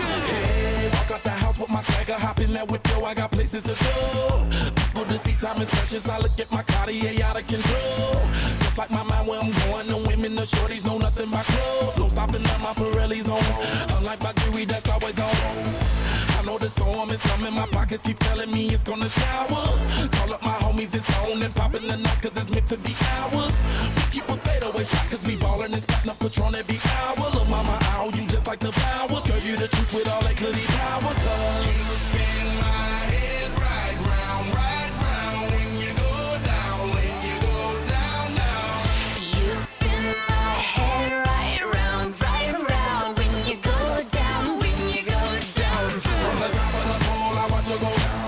I got the house with my swagger, hop in that whip, yo, I got places to go. People to see, time is precious, I look at my Cartier out of control. Just like my mind where I'm going, no women, no shorties, no nothing but clothes. No stopping at my Pirelli's on. Coming. My pockets keep telling me it's gonna shower. Call up my homies, it's on and popping the night, cause it's meant to be ours. We keep a fadeaway shot, cause we ballin' this platinum patron every hour. Look, mama, ow, you just like the flowers. Girl, you the truth with all that goody power. Cause you spin my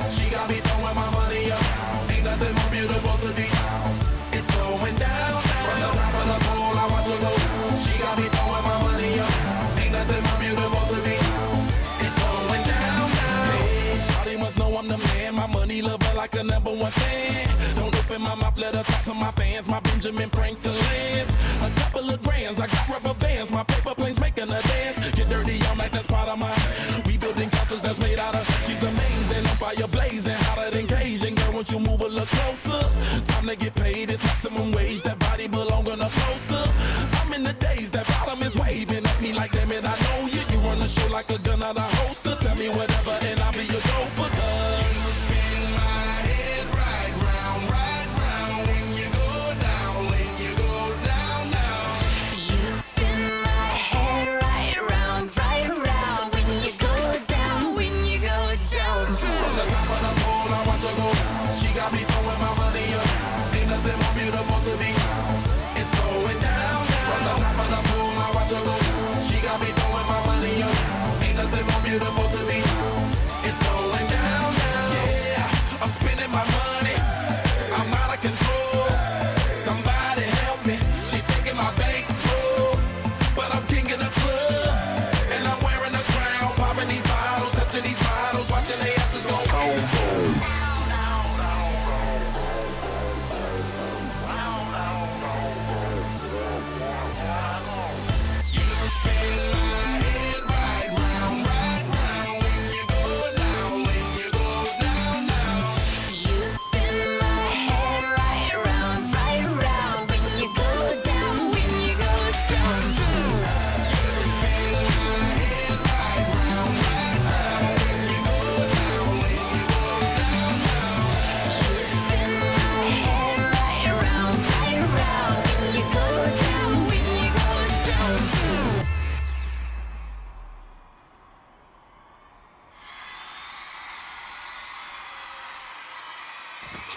She got me throwing my money up. Ain't nothing more beautiful to be. It's going down. From the top of the pole, I watch her go down. She got me throwing my money up. Ain't nothing more beautiful to be. It's going down. Hey, Shawty must know I'm the man. My money lover like a number one fan. Don't open my mouth, let her talk to my fans. My Benjamin Franklin's. A couple of grands, I got rubber bands. My paper planes making a dance. Get dirty all night, that's part of my. A little closer? Time to get paid, it's maximum wage. That body belong on a poster. I'm in the days, that bottom is waving at me like, damn it, I know you. You run the show like a gun out of holster. Tell me whatever, beautiful うん。